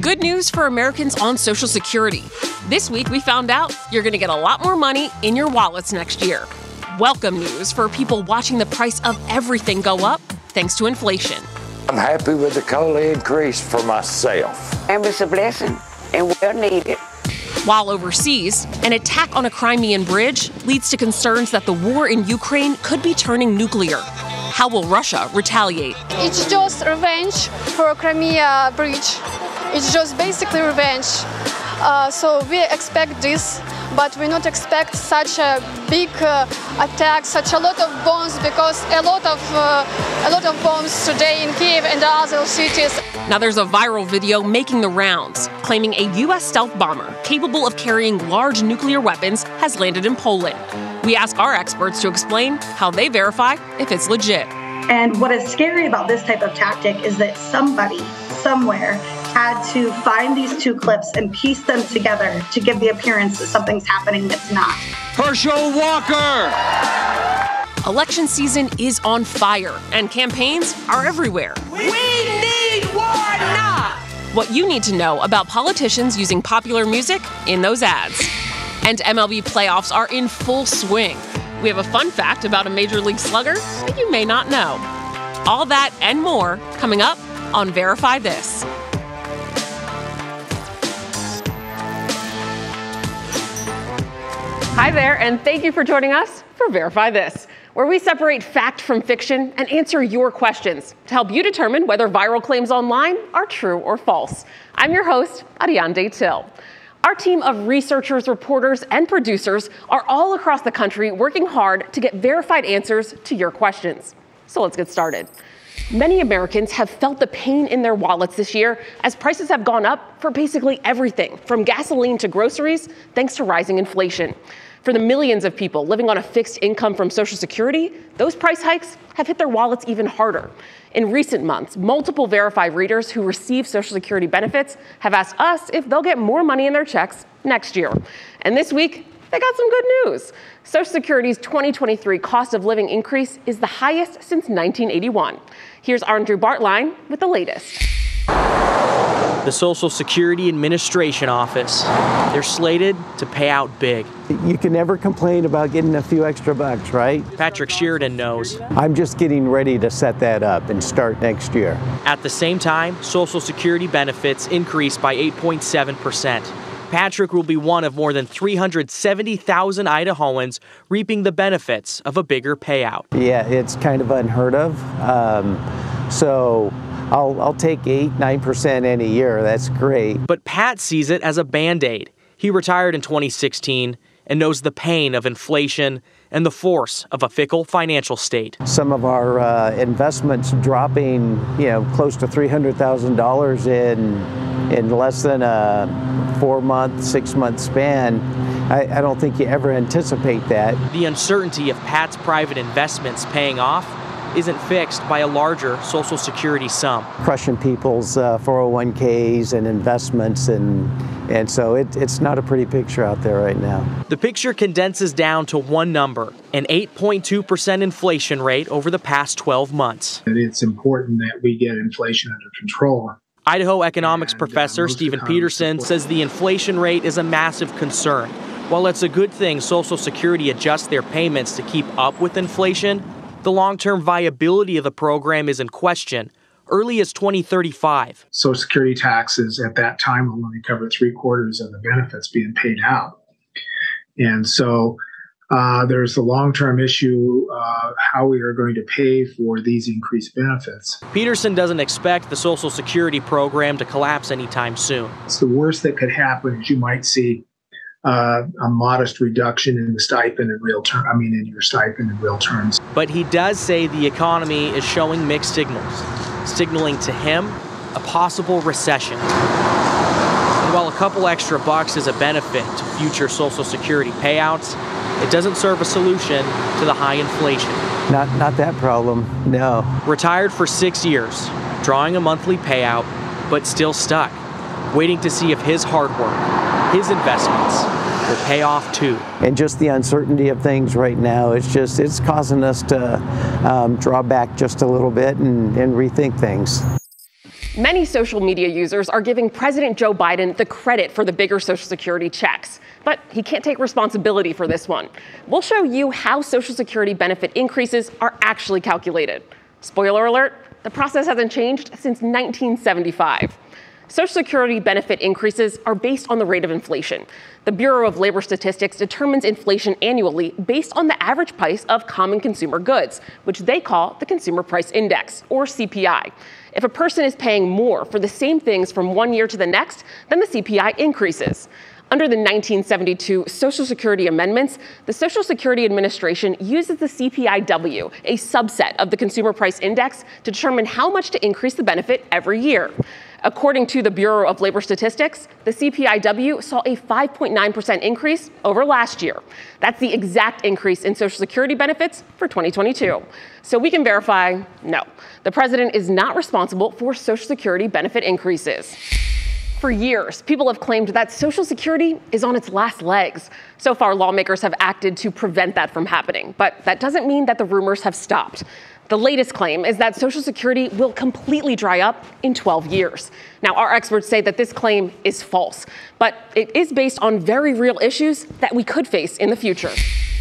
Good news for Americans on Social Security. This week, we found out you're going to get a lot more money in your wallets next year. Welcome news for people watching the price of everything go up thanks to inflation. I'm happy with the COLA increase for myself. And it's a blessing and well needed. While overseas, an attack on a Crimean bridge leads to concerns that the war in Ukraine could be turning nuclear. How will Russia retaliate? It's just revenge for Crimea bridge. It's just basically revenge. Uh, so we expect this, but we not expect such a big uh, attack, such a lot of bombs, because a lot of uh, a lot of bombs today in Kiev and other cities. Now there's a viral video making the rounds, claiming a U.S. stealth bomber capable of carrying large nuclear weapons has landed in Poland. We ask our experts to explain how they verify if it's legit. And what is scary about this type of tactic is that somebody, somewhere, had to find these two clips and piece them together to give the appearance that something's happening that's not. Herschel Walker! Election season is on fire, and campaigns are everywhere. We need war now! What you need to know about politicians using popular music in those ads. And MLB playoffs are in full swing. We have a fun fact about a major league slugger that you may not know. All that and more coming up on Verify This. Hi there, and thank you for joining us for Verify This, where we separate fact from fiction and answer your questions to help you determine whether viral claims online are true or false. I'm your host, Ariane Datil. Our team of researchers, reporters, and producers are all across the country working hard to get verified answers to your questions. So let's get started. Many Americans have felt the pain in their wallets this year as prices have gone up for basically everything, from gasoline to groceries, thanks to rising inflation. For the millions of people living on a fixed income from Social Security, those price hikes have hit their wallets even harder. In recent months, multiple Verify readers who receive Social Security benefits have asked us if they'll get more money in their checks next year. And this week, they got some good news. Social Security's 2023 cost of living increase is the highest since 1981. Here's Andrew Bartline with the latest the Social Security Administration Office. They're slated to pay out big. You can never complain about getting a few extra bucks, right? Patrick Sheridan knows. I'm just getting ready to set that up and start next year. At the same time, Social Security benefits increased by 8.7%. Patrick will be one of more than 370,000 Idahoans reaping the benefits of a bigger payout. Yeah, it's kind of unheard of. Um, so I'll, I'll take 8 9% any year. That's great. But Pat sees it as a band aid. He retired in 2016 and knows the pain of inflation and the force of a fickle financial state. Some of our uh, investments dropping, you know, close to $300,000 in in less than a four month, six month span. I, I don't think you ever anticipate that. The uncertainty of Pat's private investments paying off isn't fixed by a larger Social Security sum. Crushing people's uh, 401ks and investments, and, and so it, it's not a pretty picture out there right now. The picture condenses down to one number an 8.2% inflation rate over the past 12 months. It's important that we get inflation under control. Idaho economics and, professor uh, Stephen Peterson says the inflation rate is a massive concern. While it's a good thing Social Security adjusts their payments to keep up with inflation, the long term viability of the program is in question early as 2035. Social Security taxes at that time will only cover three quarters of the benefits being paid out. And so uh, there's the long term issue uh, how we are going to pay for these increased benefits. Peterson doesn't expect the Social Security program to collapse anytime soon. It's the worst that could happen is you might see uh, a modest reduction in the stipend in real terms. I mean, in your stipend in real terms. But he does say the economy is showing mixed signals, signaling to him a possible recession. And while a couple extra bucks is a benefit to future Social Security payouts, it doesn't serve a solution to the high inflation. Not, not that problem, no. Retired for six years, drawing a monthly payout, but still stuck, waiting to see if his hard work his investments will pay off too. And just the uncertainty of things right now, it's just, it's causing us to um, draw back just a little bit and, and rethink things. Many social media users are giving President Joe Biden the credit for the bigger Social Security checks, but he can't take responsibility for this one. We'll show you how Social Security benefit increases are actually calculated. Spoiler alert the process hasn't changed since 1975. Social Security benefit increases are based on the rate of inflation. The Bureau of Labor Statistics determines inflation annually based on the average price of common consumer goods, which they call the Consumer Price Index, or CPI. If a person is paying more for the same things from one year to the next, then the CPI increases. Under the 1972 Social Security amendments, the Social Security Administration uses the CPIW, a subset of the Consumer Price Index, to determine how much to increase the benefit every year. According to the Bureau of Labor Statistics, the CPIW saw a 5.9% increase over last year. That's the exact increase in Social Security benefits for 2022. So we can verify no, the president is not responsible for Social Security benefit increases. For years, people have claimed that Social Security is on its last legs. So far, lawmakers have acted to prevent that from happening, but that doesn't mean that the rumors have stopped. The latest claim is that Social Security will completely dry up in 12 years. Now, our experts say that this claim is false, but it is based on very real issues that we could face in the future.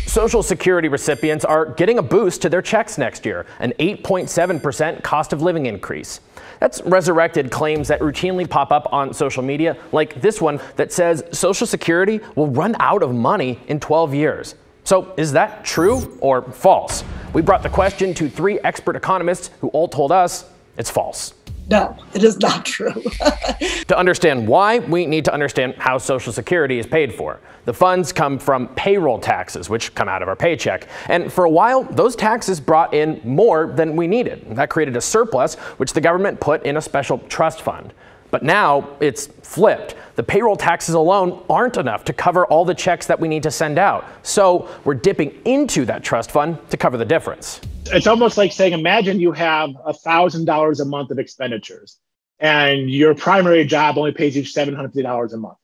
Social Security recipients are getting a boost to their checks next year, an 8.7% cost of living increase. That's resurrected claims that routinely pop up on social media, like this one that says Social Security will run out of money in 12 years. So, is that true or false? We brought the question to three expert economists who all told us it's false. No, it is not true. to understand why, we need to understand how Social Security is paid for. The funds come from payroll taxes, which come out of our paycheck. And for a while, those taxes brought in more than we needed. That created a surplus, which the government put in a special trust fund. But now it's flipped. The payroll taxes alone aren't enough to cover all the checks that we need to send out. So we're dipping into that trust fund to cover the difference it's almost like saying, imagine you have a thousand dollars a month of expenditures, and your primary job only pays you seven hundred dollars a month.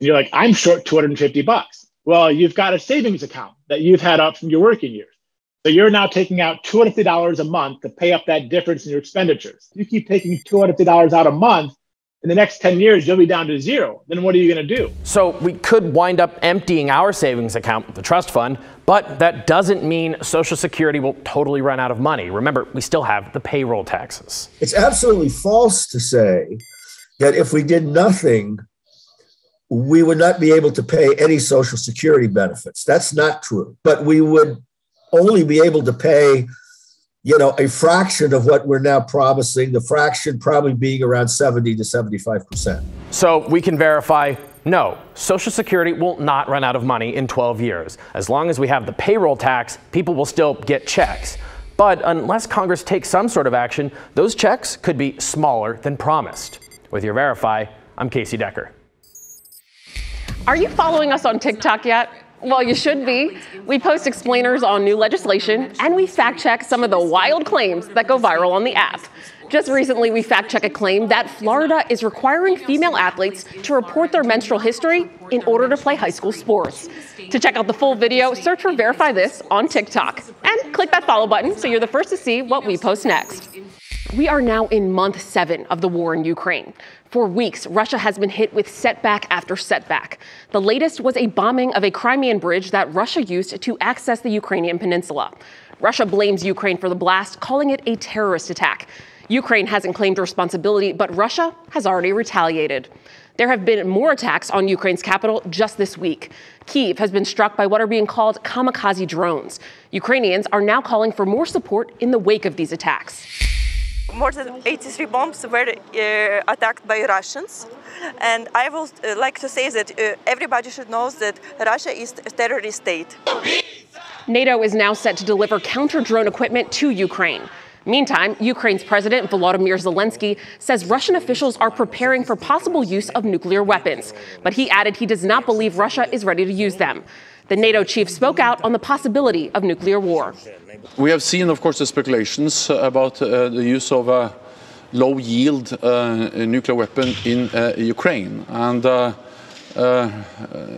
And you're like, I'm short two hundred and fifty bucks. Well, you've got a savings account that you've had up from your working years. So you're now taking out $250 a month to pay up that difference in your expenditures. You keep taking $250 out a month, in the next 10 years, you'll be down to zero. Then what are you going to do? So we could wind up emptying our savings account, the trust fund, but that doesn't mean Social Security will totally run out of money. Remember, we still have the payroll taxes. It's absolutely false to say that if we did nothing, we would not be able to pay any Social Security benefits. That's not true. But we would only be able to pay you know, a fraction of what we're now promising, the fraction probably being around 70 to 75%. So we can verify no, Social Security will not run out of money in 12 years. As long as we have the payroll tax, people will still get checks. But unless Congress takes some sort of action, those checks could be smaller than promised. With your Verify, I'm Casey Decker. Are you following us on TikTok yet? Well, you should be. We post explainers on new legislation, and we fact check some of the wild claims that go viral on the app. Just recently, we fact checked a claim that Florida is requiring female athletes to report their menstrual history in order to play high school sports. To check out the full video, search for Verify This on TikTok and click that follow button so you're the first to see what we post next. We are now in month seven of the war in Ukraine. For weeks, Russia has been hit with setback after setback. The latest was a bombing of a Crimean bridge that Russia used to access the Ukrainian peninsula. Russia blames Ukraine for the blast, calling it a terrorist attack. Ukraine hasn't claimed responsibility, but Russia has already retaliated. There have been more attacks on Ukraine's capital just this week. Kiev has been struck by what are being called kamikaze drones. Ukrainians are now calling for more support in the wake of these attacks more than 83 bombs were uh, attacked by Russians. And I would uh, like to say that uh, everybody should know that Russia is a terrorist state. NATO is now set to deliver counter drone equipment to Ukraine. Meantime, Ukraine's President Volodymyr Zelensky says Russian officials are preparing for possible use of nuclear weapons. But he added he does not believe Russia is ready to use them. The NATO chief spoke out on the possibility of nuclear war. We have seen, of course, the speculations about uh, the use of a low yield uh, nuclear weapon in uh, Ukraine. And uh, uh,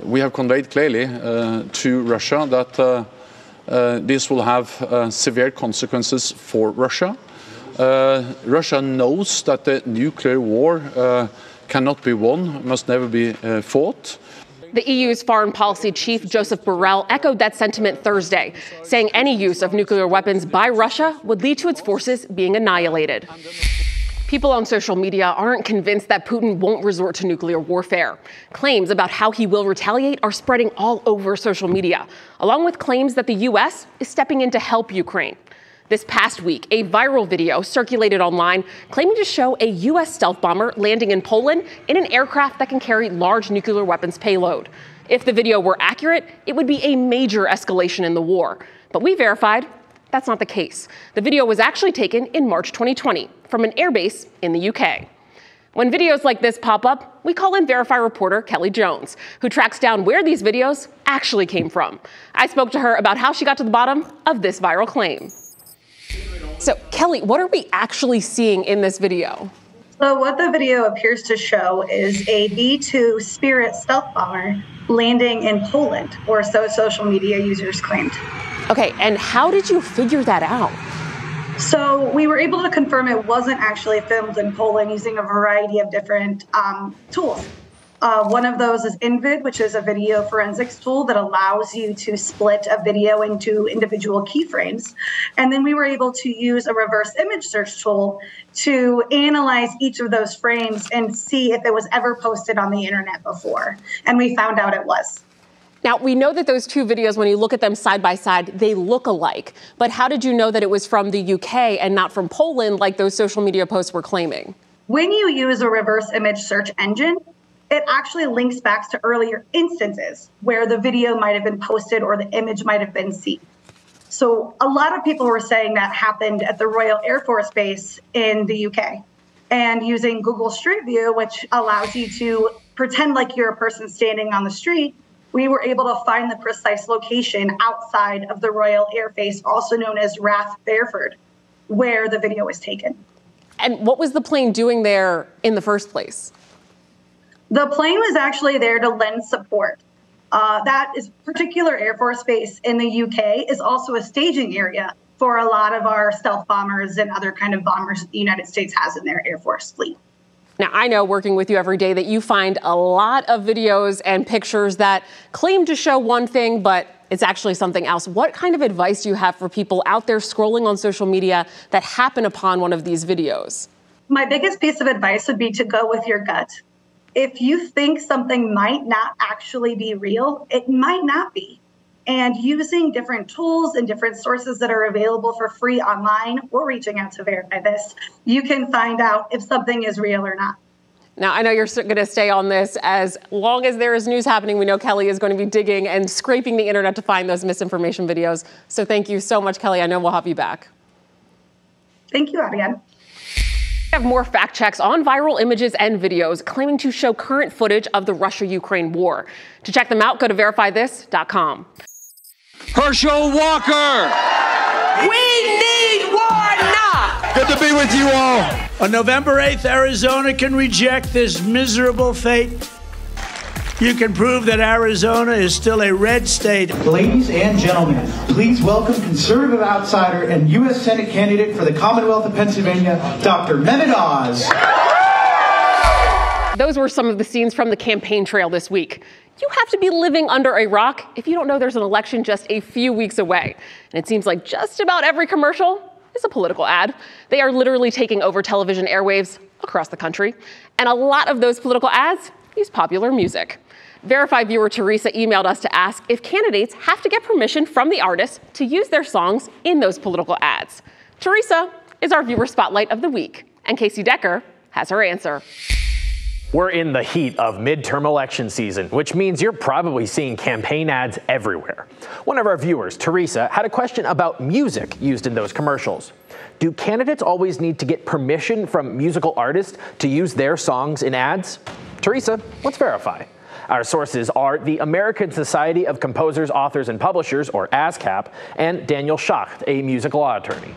we have conveyed clearly uh, to Russia that this will have severe consequences for Russia. Russia knows that the nuclear war cannot be won, must never be fought. The EU's foreign policy chief, Joseph Borrell, echoed that sentiment Thursday, saying any use of nuclear weapons by Russia would lead to its forces being annihilated. People on social media aren't convinced that Putin won't resort to nuclear warfare. Claims about how he will retaliate are spreading all over social media, along with claims that the U.S. is stepping in to help Ukraine. This past week, a viral video circulated online claiming to show a U.S. stealth bomber landing in Poland in an aircraft that can carry large nuclear weapons payload. If the video were accurate, it would be a major escalation in the war. But we verified that's not the case. The video was actually taken in March 2020 from an airbase in the UK. When videos like this pop up, we call in Verify reporter Kelly Jones, who tracks down where these videos actually came from. I spoke to her about how she got to the bottom of this viral claim. So, Kelly, what are we actually seeing in this video? So, what the video appears to show is a B 2 Spirit stealth bomber landing in Poland, or so social media users claimed. Okay, and how did you figure that out? So we were able to confirm it wasn't actually filmed in Poland using a variety of different um, tools. Uh, one of those is InVID, which is a video forensics tool that allows you to split a video into individual keyframes. And then we were able to use a reverse image search tool to analyze each of those frames and see if it was ever posted on the internet before. And we found out it was. Now, we know that those two videos, when you look at them side by side, they look alike. But how did you know that it was from the UK and not from Poland, like those social media posts were claiming? When you use a reverse image search engine, it actually links back to earlier instances where the video might have been posted or the image might have been seen. So, a lot of people were saying that happened at the Royal Air Force Base in the UK. And using Google Street View, which allows you to pretend like you're a person standing on the street, we were able to find the precise location outside of the Royal Air Base, also known as RAF Fairford, where the video was taken. And what was the plane doing there in the first place? The plane was actually there to lend support. Uh, that is particular Air Force Base in the UK is also a staging area for a lot of our stealth bombers and other kind of bombers that the United States has in their Air Force fleet. Now, I know working with you every day that you find a lot of videos and pictures that claim to show one thing, but it's actually something else. What kind of advice do you have for people out there scrolling on social media that happen upon one of these videos? My biggest piece of advice would be to go with your gut. If you think something might not actually be real, it might not be and using different tools and different sources that are available for free online or reaching out to verify this, you can find out if something is real or not. Now, I know you're going to stay on this as long as there is news happening. We know Kelly is going to be digging and scraping the internet to find those misinformation videos. So thank you so much, Kelly. I know we'll have you back. Thank you, Ariane. We have more fact checks on viral images and videos claiming to show current footage of the Russia Ukraine war. To check them out, go to verifythis.com. Herschel Walker. We need war now. Good to be with you all. On November 8th, Arizona can reject this miserable fate. You can prove that Arizona is still a red state. Ladies and gentlemen, please welcome conservative outsider and U.S. Senate candidate for the Commonwealth of Pennsylvania, Dr. Mehmet Oz. Those were some of the scenes from the campaign trail this week. You have to be living under a rock if you don't know there's an election just a few weeks away. And it seems like just about every commercial is a political ad. They are literally taking over television airwaves across the country. And a lot of those political ads use popular music. Verify viewer Teresa emailed us to ask if candidates have to get permission from the artists to use their songs in those political ads. Teresa is our viewer spotlight of the week, and Casey Decker has her answer. We're in the heat of midterm election season, which means you're probably seeing campaign ads everywhere. One of our viewers, Teresa, had a question about music used in those commercials. Do candidates always need to get permission from musical artists to use their songs in ads? Teresa, let's verify. Our sources are the American Society of Composers, Authors, and Publishers, or ASCAP, and Daniel Schacht, a music law attorney.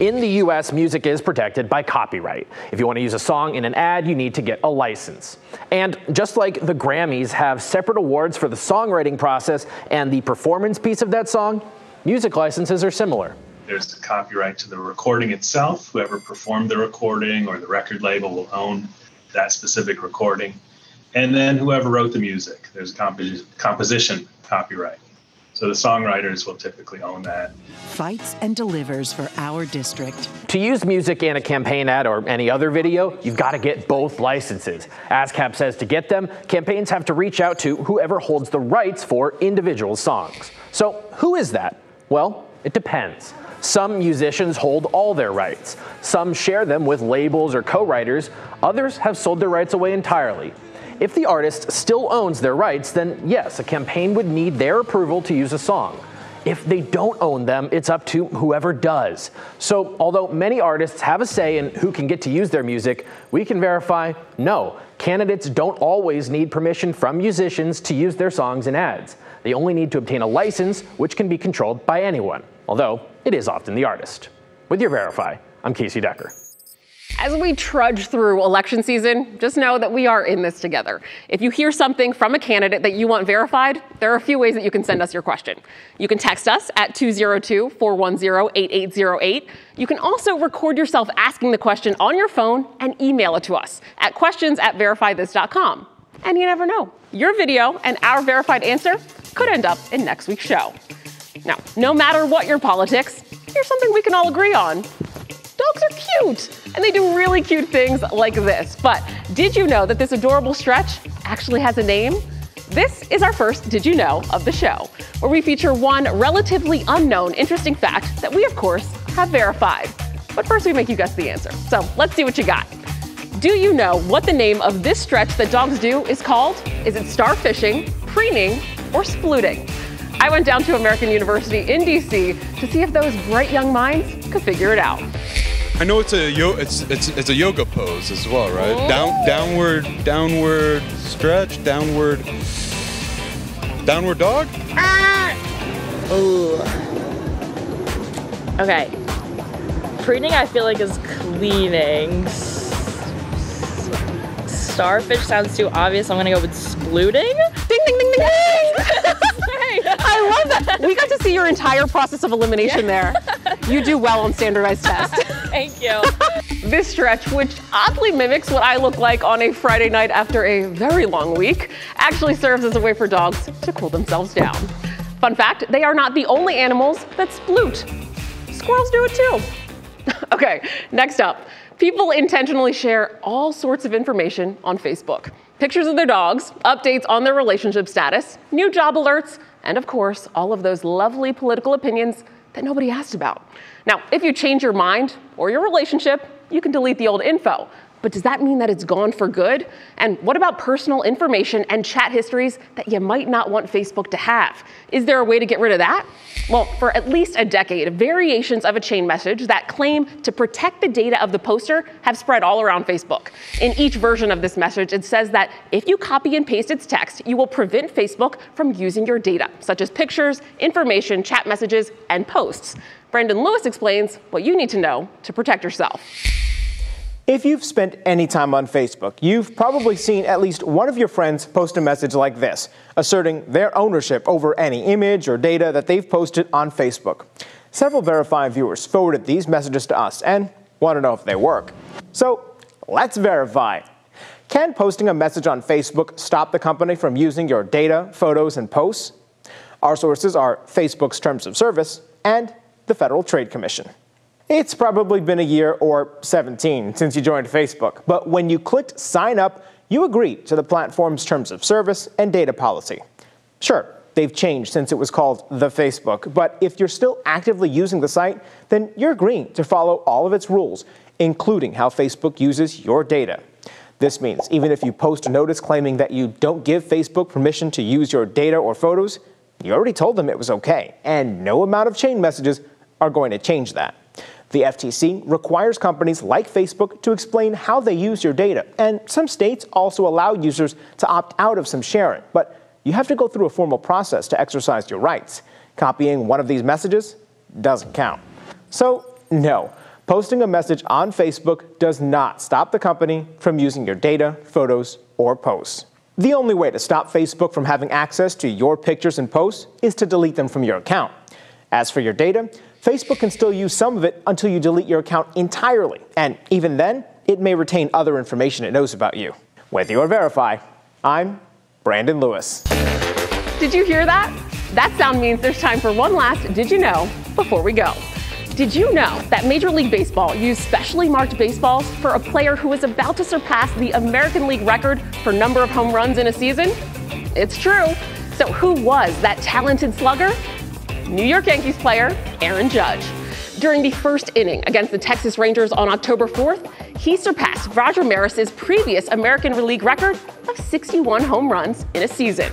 In the US, music is protected by copyright. If you want to use a song in an ad, you need to get a license. And just like the Grammys have separate awards for the songwriting process and the performance piece of that song, music licenses are similar. There's the copyright to the recording itself. Whoever performed the recording or the record label will own that specific recording. And then whoever wrote the music, there's a compos- composition copyright. So the songwriters will typically own that. Fights and delivers for our district. To use music in a campaign ad or any other video, you've got to get both licenses. ASCAP says to get them, campaigns have to reach out to whoever holds the rights for individual songs. So who is that? Well, it depends. Some musicians hold all their rights. Some share them with labels or co-writers. Others have sold their rights away entirely. If the artist still owns their rights, then yes, a campaign would need their approval to use a song. If they don't own them, it's up to whoever does. So, although many artists have a say in who can get to use their music, we can verify no, candidates don't always need permission from musicians to use their songs in ads. They only need to obtain a license, which can be controlled by anyone, although it is often the artist. With your Verify, I'm Casey Decker. As we trudge through election season, just know that we are in this together. If you hear something from a candidate that you want verified, there are a few ways that you can send us your question. You can text us at 202 410 8808. You can also record yourself asking the question on your phone and email it to us at questions at verifythis.com. And you never know, your video and our verified answer could end up in next week's show. Now, no matter what your politics, here's something we can all agree on dogs are cute and they do really cute things like this. But did you know that this adorable stretch actually has a name? This is our first Did You Know of the show, where we feature one relatively unknown interesting fact that we, of course, have verified. But first, we make you guess the answer. So let's see what you got. Do you know what the name of this stretch that dogs do is called? Is it starfishing, preening, or splooting? I went down to American University in DC to see if those bright young minds could figure it out. I know it's a yo it's it's it's a yoga pose as well, right? Down downward downward stretch, downward downward dog? Ah. Ooh. Okay. Preening I feel like is cleaning. Starfish sounds too obvious. I'm gonna go with splooting. Ding ding ding ding ding! I love that. We got to see your entire process of elimination there. You do well on standardized tests. Thank you. This stretch, which oddly mimics what I look like on a Friday night after a very long week, actually serves as a way for dogs to cool themselves down. Fun fact, they are not the only animals that sploot. Squirrels do it too. okay, next up. People intentionally share all sorts of information on Facebook. Pictures of their dogs, updates on their relationship status, new job alerts, and of course, all of those lovely political opinions that nobody asked about. Now, if you change your mind or your relationship, you can delete the old info. But does that mean that it's gone for good? And what about personal information and chat histories that you might not want Facebook to have? Is there a way to get rid of that? Well, for at least a decade, variations of a chain message that claim to protect the data of the poster have spread all around Facebook. In each version of this message, it says that if you copy and paste its text, you will prevent Facebook from using your data, such as pictures, information, chat messages, and posts. Brandon Lewis explains what you need to know to protect yourself. If you've spent any time on Facebook, you've probably seen at least one of your friends post a message like this, asserting their ownership over any image or data that they've posted on Facebook. Several Verify viewers forwarded these messages to us and want to know if they work. So let's verify. Can posting a message on Facebook stop the company from using your data, photos, and posts? Our sources are Facebook's Terms of Service and the Federal Trade Commission. It's probably been a year or 17 since you joined Facebook, but when you clicked sign up, you agreed to the platform's terms of service and data policy. Sure, they've changed since it was called the Facebook, but if you're still actively using the site, then you're agreeing to follow all of its rules, including how Facebook uses your data. This means even if you post a notice claiming that you don't give Facebook permission to use your data or photos, you already told them it was okay, and no amount of chain messages are going to change that. The FTC requires companies like Facebook to explain how they use your data, and some states also allow users to opt out of some sharing, but you have to go through a formal process to exercise your rights. Copying one of these messages doesn't count. So, no, posting a message on Facebook does not stop the company from using your data, photos, or posts. The only way to stop Facebook from having access to your pictures and posts is to delete them from your account. As for your data, Facebook can still use some of it until you delete your account entirely. And even then, it may retain other information it knows about you. With your Verify, I'm Brandon Lewis. Did you hear that? That sound means there's time for one last Did You Know before we go. Did you know that Major League Baseball used specially marked baseballs for a player who is about to surpass the American League record for number of home runs in a season? It's true. So, who was that talented slugger? New York Yankees player Aaron Judge. During the first inning against the Texas Rangers on October 4th, he surpassed Roger Maris's previous American League record of 61 home runs in a season.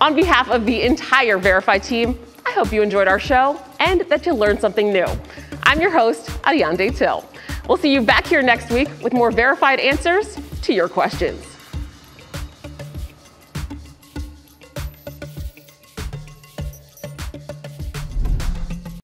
On behalf of the entire Verify team, I hope you enjoyed our show and that you learned something new. I'm your host, Ariane Datil. We'll see you back here next week with more verified answers to your questions.